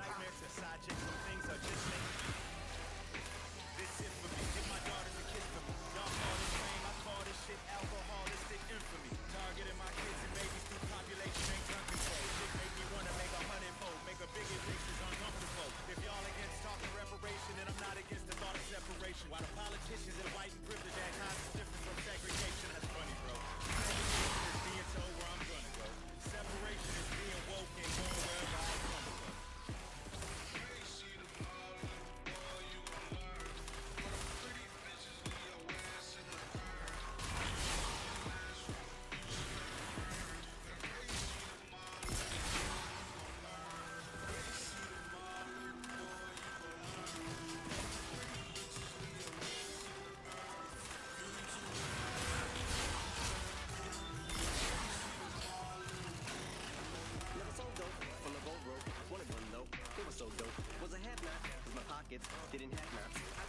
things are just me. This. Give my kiss. Y'all call this fame, I call this shit alcoholistic infamy. Targeting my kids and babies through population ain't gun control. Shit make me wanna make a hundredfold. Make a bigot faces uncomfortable. If y'all against talking reparation, then I'm not against the thought of separation. While the politicians and white pockets didn't have.